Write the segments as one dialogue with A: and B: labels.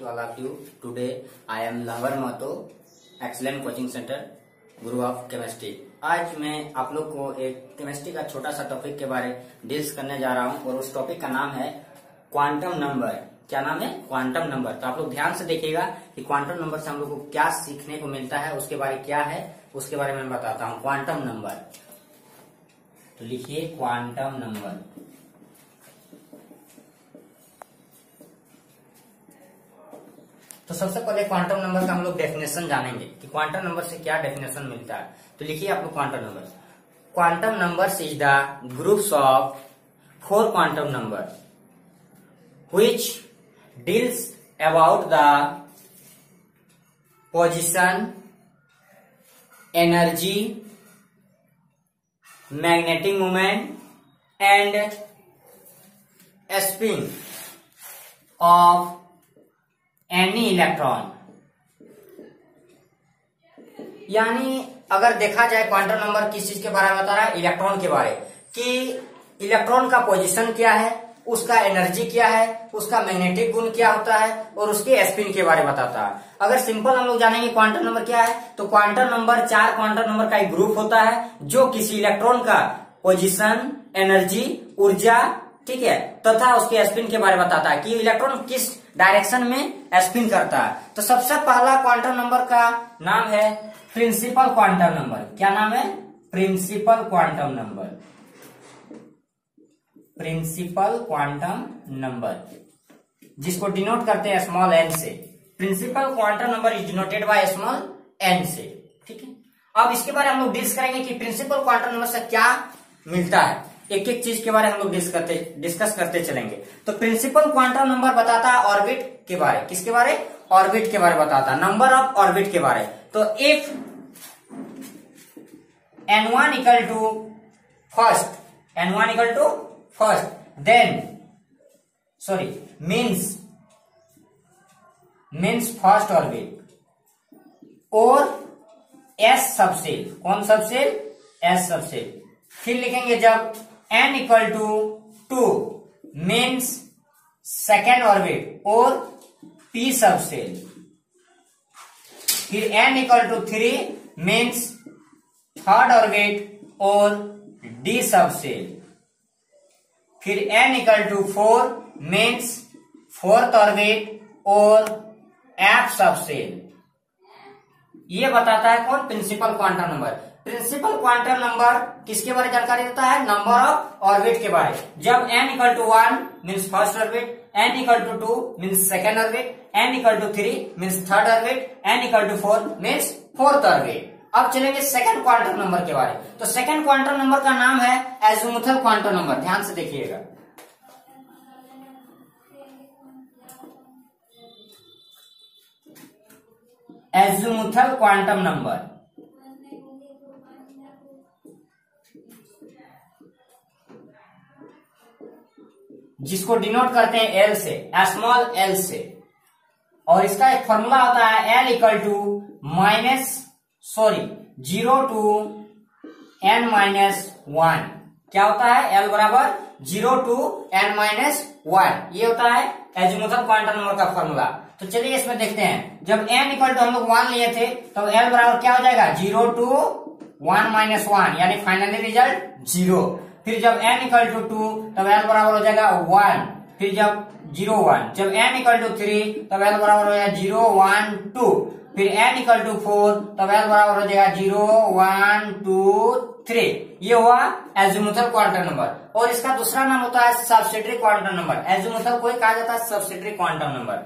A: to all of you. Today I am Lavar Mato, excellent coaching center, Guru of chemistry आज मैं आप लोग को एक केमिस्ट्री का छोटा सा टॉपिक के बारे डील्स करने जा रहा हूँ और उस टॉपिक का नाम है क्वांटम नंबर क्या नाम है? क्वांटम नंबर तो आप लोग ध्यान से देखिएगा कि क्वांटम नंबर से हम लोग को क्या सीखने को मिलता है उसके बारे क्या है उसके बारे में बताता हूँ. क्वांटम नंबर तो लिखिए क्वांटम नंबर तो सबसे पहले क्वांटम नंबर का हम लोग डेफिनेशन जानेंगे कि क्वांटम नंबर से क्या डेफिनेशन मिलता है। तो लिखिए आप लोग quantum number quantum number is the groups of four quantum number which deals about the position, energy, magnetic moment, and spin of any electron यानी, अगर देखा जाए क्वांटम नंबर किस चीज़ के बारे में बता रहा है? इलेक्ट्रॉन के बारे। कि इलेक्ट्रॉन का पोजीशन क्या है? उसका एनर्जी क्या है? उसका मैग्नेटिक गुण क्या होता है? और उसके स्पिन के बारे में बताता है। अगर सिंपल हम लोग जानेंगे क्वांटम नंबर क्या है तो क्वांटम नंबर चार क्वांटम नंबर का एक ग्रुप होता है, जो किसी इलेक्ट्रॉन का पोजीशन एनर्जी ऊर्जा ठीक है? तथा उसके स्पिन के बारे में बताता है कि इलेक्ट्रॉन किस डायरेक्शन में स्पिन करता है। तो सबसे पहला क्वांटम नंबर का नाम है प्रिंसिपल क्वांटम नंबर क्या नाम है? Principal quantum number principal quantum number जिसको डिनोट करते हैं स्मॉल एन से। Principal quantum number is denoted by small N से। ठीक है? अब इसके बारे में हम लोग डिस्कस करेंगे कि प्रिंसिपल क्वांटम नंबर से क्या मिलता है। एक एक चीज़ के बारे में हम लोग डिस्कस करते चलेंगे। तो प्रिंसिपल क्वांटम नंबर बताता है ऑर्बिट के बारे। किसके बारे? ऑर्बिट के बारे बताता। है नंबर ऑफ़ ऑर्बिट के बारे। तो if N one equal to first N one equal to first, then, sorry, means means first orbit और s सबसेल कौन सबसेल s सबसेल फिर लिखेंगे जब n equal to two means second orbit और p subshell फिर n equal to three means third orbit और d subshell फिर n equal to four means fourth orbit और एफ़ सबसेल ये बताता है कौन? Principal quantum number principal quantum number किसके बारे जानकारी देता है? नंबर ऑफ़ ऑर्बिट के बारे। जब N equal to one means first orbit N equal to two means second orbit N equal to three means third orbit N equal to four means fourth orbit अब चलेंगे second quantum number के बारे। तो second quantum number का नाम है azimuthal quantum number ध्यान से देखिएगा। एजुमुथल क्वांटम नंबर जिसको डिनोट करते हैं एल से स्मॉल एल से। और इसका एक फॉर्मूला होता है L equal to minus sorry zero to N minus one क्या होता है? एल बराबर zero to N minus one ये होता है एजुमुथल क्वांटम नंबर का फॉर्मूला तो चलिए इसमें देखते हैं। जब एन इक्वल टू हम लोग वन लिए थे तो एल बराबर क्या हो जाएगा? Zero to one minus one यानी फाइनली रिज़ल्ट ज़ीरो फिर जब एन इक्वल टू टू, तब एल बराबर हो जाएगा वन फिर जब ज़ीरो वन जब एन इक्वल टू थ्री तब एल बराबर हो जाएगा ज़ीरो वन टू फिर n इक्वल टू फोर तब l बराबर हो जाएगा ज़ीरो वन टू थ्री ये हुआ एजुमुथल क्वांटम नंबर और इसका दूसरा नाम होता है सबसिडरी क्वांटम नंबर एजुमुथल को कहा जाता है सबसिडरी क्वांटम नंबर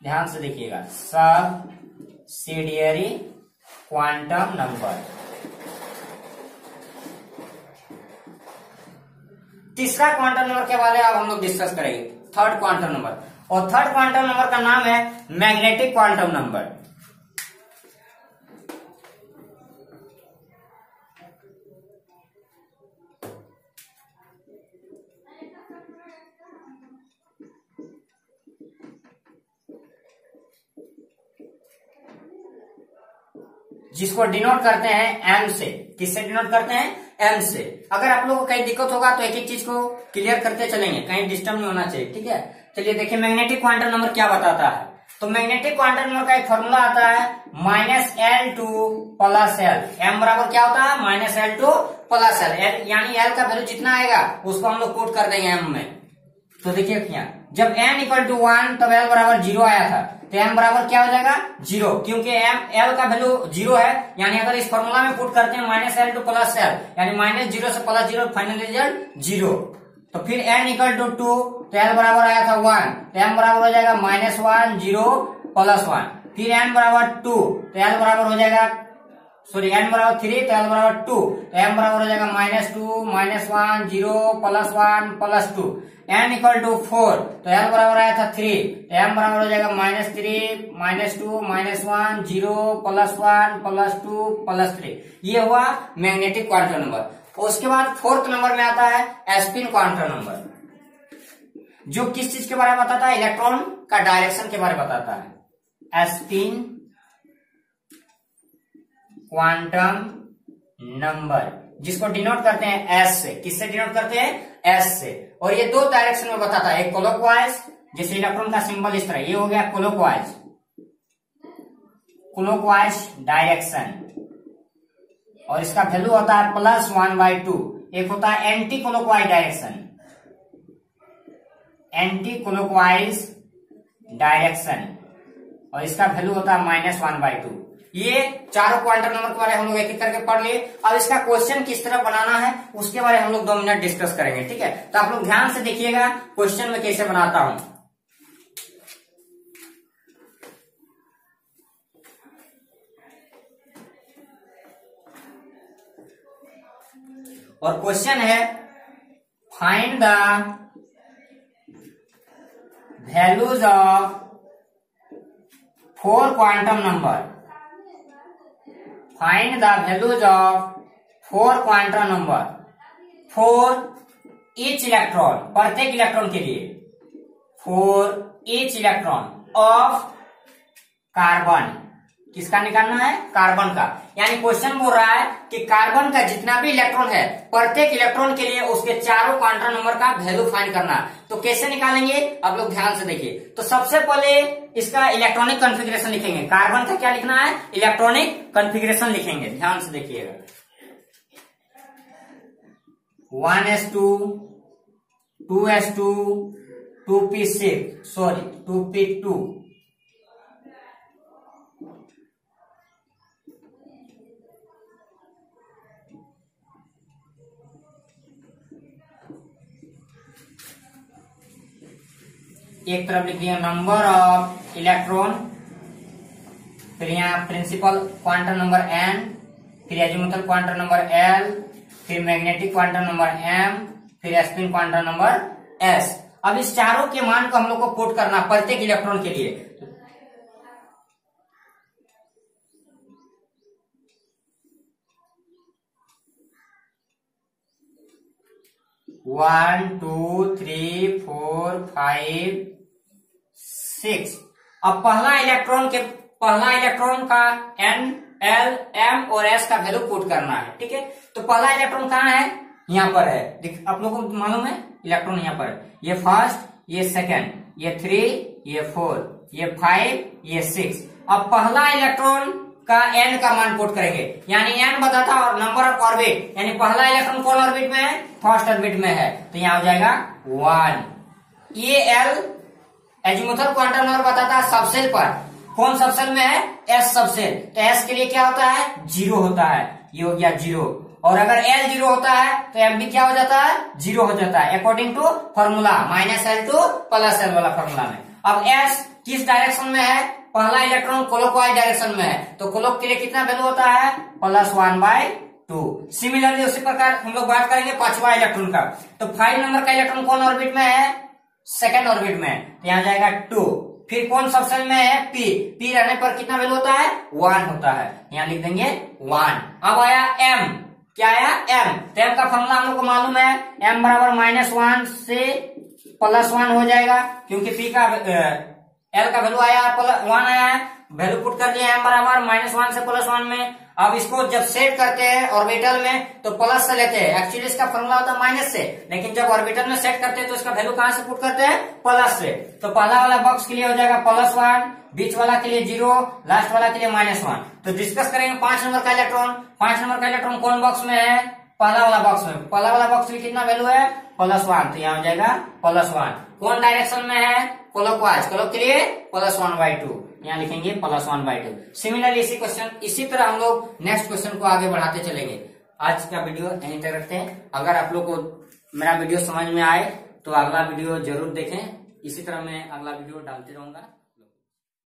A: ध्यान से देखिएगा। सबसिडियरी क्वांटम नंबर तीसरा क्वांटम नंबर के बारे में अब हम लोग डिस्कस करेंगे। थर्ड क्वांटम नंबर और थर्ड क्वांटम नंबर का नाम है मैग्नेटिक क्वांटम नंबर जिसको डिनोट करते हैं एम से। किससे डिनोट करते हैं? एम से। अगर आप लोगों को कहीं दिक्कत होगा तो एक एक चीज़ को क्लियर करते चलेंगे। कहीं डिस्टर्ब नहीं होना चाहिए, ठीक है? चलिए देखिए मैग्नेटिक क्वांटम नंबर क्या बताता है? तो मैग्नेटिक क्वांटम नंबर का एक फॉर्मूला आता है minus L to plus L M बराबर क्या होता है? Minus L to plus L यानी एल का वैल्यू जितना आएगा, उसको हम लोग कोट कर देंगे एम में। तो देखिए यहाँ जब एन इक्वल टू वन तब एल बराबर ज़ीरो आया था। तो एम बराबर क्या हो जाएगा? ज़ीरो क्योंकि एम एल का वैल्यू ज़ीरो है, यानी अगर इस फॉर्मूला में पुट करते हैं minus L to plus L यानी माइनस ज़ीरो से plus zero final result zero तो फिर एन इक्वल टू टू तो एल बराबर आया था वन तो एम बराबर हो जाएगा minus one zero plus one फिर एन बराबर टू तो एल बराबर हो जाएगा सॉरी एन बराबर थ्री तो एल बराबर टू एम बराबर हो जाएगा minus two minus one zero plus one plus two N equal to four तो एल बराबर आया था थ्री एम बराबर हो जाएगा minus three minus two minus one zero plus one plus two plus three ये हुआ मैग्नेटिक क्वांटम नंबर उसके बाद फोर्थ नंबर में आता है एस्पिन क्वांटम नंबर जो किस चीज़ के बारे में बताता है? इलेक्ट्रॉन का डायरेक्शन के बारे में बताता है. एस्पिन क्वांटम नंबर जिसको डिनोट करते हैं एस से। किससे डिनोट करते हैं? एस से। और ये दो डायरेक्शन में बताता है। एक क्लोकवाइज जैसे इलेक्ट्रॉन का सिंबल इस तरह। ये हो गया क्लोकवाइज क्लोकवाइज डायरेक्शन और इसका वैल्यू होता है प्लस वन बाई टू एक होता है anti clockwise direction anti clockwise direction और इसका वैल्यू होता है माइनस वन बाई टू ये चारों क्वांटम नंबर के बारे में हम लोग एक एक करके पढ़ लिए। अब इसका क्वेश्चन किस तरह बनाना है, उसके बारे में हम लोग दो मिनट डिस्कस करेंगे, ठीक है? तो आप लोग ध्यान से देखिएगा क्वेश्चन में कैसे बनाता हूँ। और क्वेश्चन है find the values of four quantum number find the values of four quantum number for each electron प्रत्येक इलेक्ट्रॉन के लिए. For each electron of carbon किसका निकालना है? कार्बन का। यानी क्वेश्चन बोल रहा है कि कार्बन का जितना भी इलेक्ट्रॉन है, प्रत्येक इलेक्ट्रॉन के लिए उसके चारों क्वांटम नंबर का वैल्यू फाइंड करना। तो कैसे निकालेंगे? आप लोग ध्यान से देखिए। तो सबसे पहले इसका इलेक्ट्रॉनिक कॉन्फ़िगरेशन लिखेंगे। कार्बन का क्या लिखना है? इलेक्ट्रॉनिक कॉन्फ़िगरेशन लिखेंगे। ध्यान से देखिएगा। One S two two S two two P six sorry two P two एक तरफ़ लिख दिया नंबर ऑफ़ इलेक्ट्रॉन फिर यहाँ प्रिंसिपल क्वांटम नंबर एन फिर एजिमुथल क्वांटम नंबर एल फिर मैग्नेटिक क्वांटम नंबर एम फिर एस्पिन क्वांटम नंबर एस अब इस चारों के मान को हम लोग को पुट करना प्रत्येक इलेक्ट्रॉन के लिए। One two three five six अब पहला इलेक्ट्रॉन के, पहला इलेक्ट्रॉन का एन एल एम और एस का वैल्यू पुट करना है, ठीक है? तो पहला इलेक्ट्रॉन कहाँ है? यहाँ पर है। देख, आप लोगों को मालूम है? इलेक्ट्रॉन यहाँ पर ये फ़र्स्ट ये सेकेंड ये थ्री ये फोर ये फाइव ये सिक्स अब पहला इलेक्ट्रॉन का एन का मान पुट करेंगे। यानी एन बताता और नंबर ऑफ़ ऑर्बिट यानी पहला इलेक्ट्रॉन कौन ऑर्बिट में है? फ़र्स्ट ऑर्बिट में है। तो यहाँ हो जाएगा वन ये एल एजिमुथल क्वांटम नंबर बताता है सबसेल पर। कौन सबसेल में है? एस सबसेल तो एस के लिए क्या होता है? ज़ीरो होता है। ये हो गया ज़ीरो और अगर एल ज़ीरो होता है तो एम भी क्या हो जाता है? ज़ीरो हो जाता है। According to formula minus L to plus L वाला फॉर्मूला में। अब एस किस डायरेक्शन में है? पहला इलेक्ट्रॉन क्लोकवाइज डायरेक्शन में है। तो क्लोक के लिए कितना वैल्यू होता है? Plus one by two similarly उसी प्रकार हम लोग बात करेंगे पांचवा इलेक्ट्रॉन का। तो फाइव नंबर का इलेक्ट्रॉन कौन ऑर्बिट में है? सेकेंड ऑर्बिट में। तो यहाँ जाएगा टू। फिर कौन सबसेल में है? पी। पी रहने पर कितना वैल्यू होता है? वन होता है। यहाँ लिख देंगे वन। अब आया एम क्या आया? एम तो एम का फॉर्मूला हम लोग को मालूम है। एम बराबर माइनस वन से प्लस वन हो जाएगा। क्योंकि पी का एल का वैल्यू आया वन आया है। वैल्यू पुट कर दिया एम बराबर माइनस वन से प्लस वन में। अब इसको जब सेट करते हैं ऑर्बिटल में तो प्लस से लेते हैं। एक्चुअली इसका फॉर्मूला होता है माइनस से। लेकिन जब ऑर्बिटल में सेट करते हैं तो इसका वैल्यू कहाँ से पुट करते हैं? प्लस से। तो पहला वाला बॉक्स के लिए हो जाएगा प्लस वन बीच वाला के लिए ज़ीरो लास्ट वाला के लिए माइनस वन तो डिस्कस करेंगे पाँच नंबर का इलेक्ट्रॉन पाँच नंबर का इलेक्ट्रॉन कौन बॉक्स में है? पहला वाला बॉक्स में पहला वाला बॉक्स में कितना वैल्यू है? प्लस वन तो यहाँ हो जाएगा प्लस वन कौन डायरेक्शन में है? क्लॉकवाइज क्लॉक के लिए प्लस वन बाई टू यहाँ लिखेंगे plus one by two similarly इसी क्वेश्चन इसी तरह हम लोग नेक्स्ट क्वेश्चन को आगे बढ़ाते चलेंगे। आज का वीडियो यहीं तक रखते हैं। अगर आप लोग को मेरा वीडियो समझ में आए तो अगला वीडियो ज़रूर देखें। इसी तरह मैं अगला वीडियो डालते रहूँगा।